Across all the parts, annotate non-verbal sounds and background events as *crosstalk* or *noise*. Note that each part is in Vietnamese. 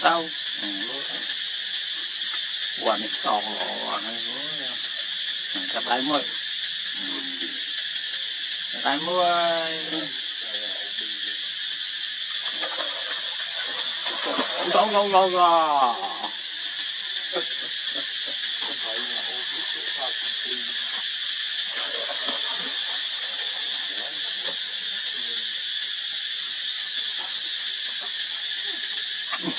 tao. Quả này sò này bãi mồi bãi mồi anh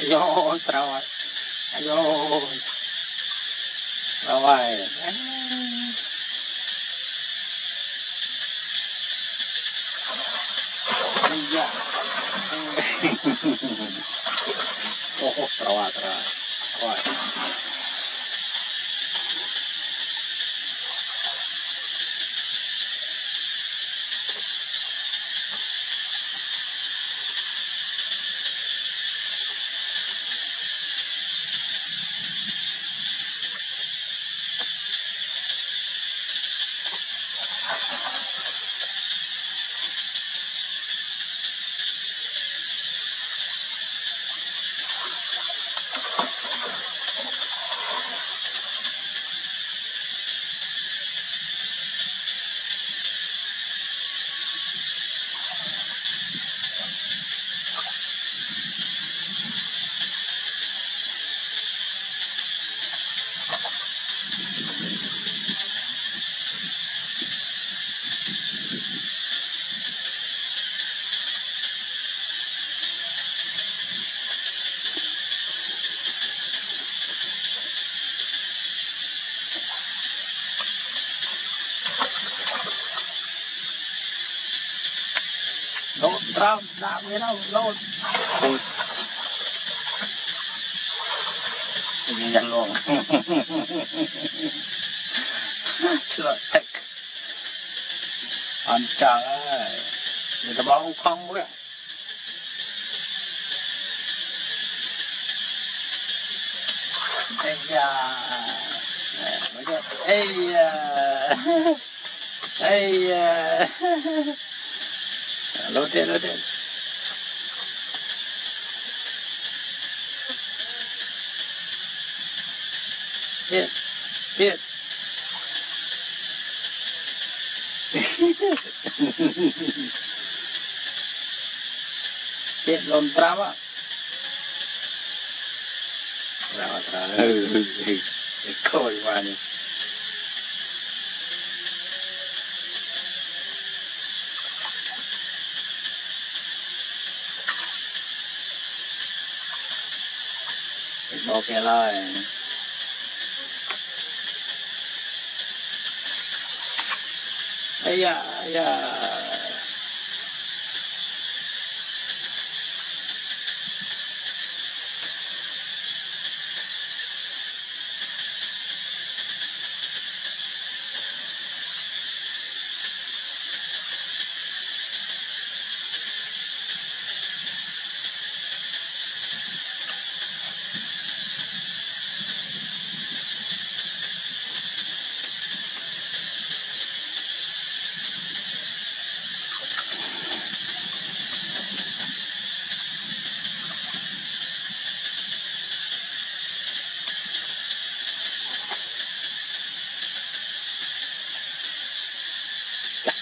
ayo terawat ayo. Terawat iya. *laughs* Oh terawat terawat terawat Lộn rau, đạp cái đâu, lộn. Ui. Nhìn nhận luôn. *laughs* Chưa thích. Anh trời ơi. Người ta bao không đấy. Ây da. Ây da. *laughs* Ây da. *laughs* *laughs* Lột đi, lột đi. Biết, biết. biết lon trama. Trama, trama. Coi mà nhỉ. Ok rồi. Ây da, ây da.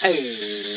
哎 *laughs*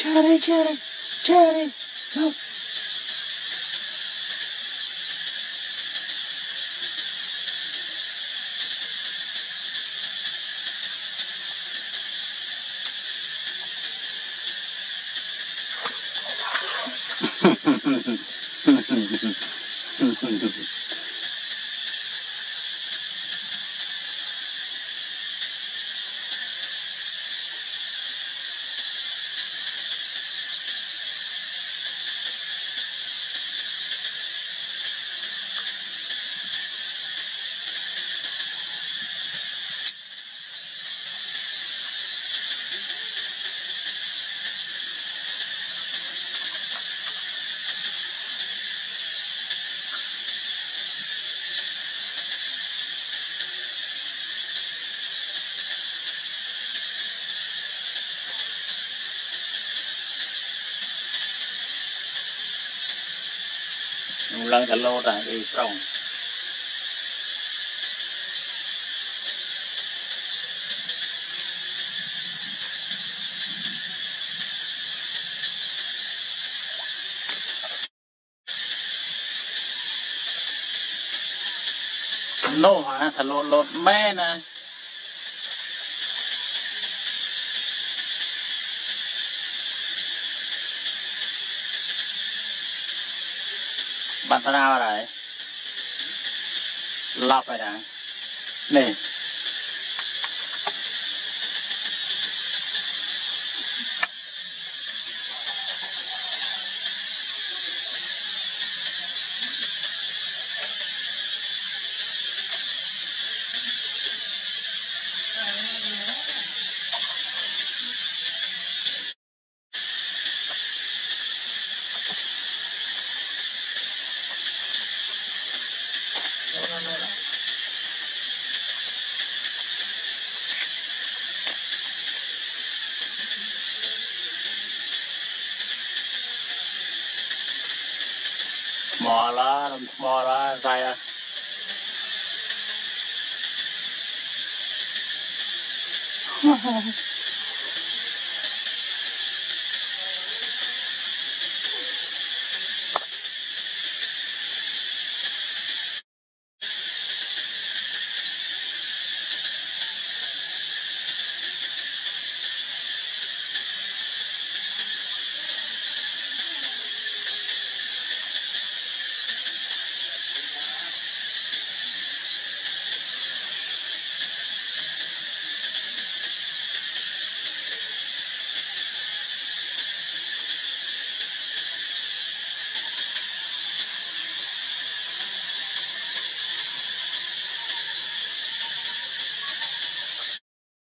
Charity, charity, charity, no. *laughs* ឡើងគីឡូតាពីប្រុងនោះអាថាលោតលោតមែនណា บัตรนาอะไรรอบไปนะนี่ Mala, mala, saya. Hahaha.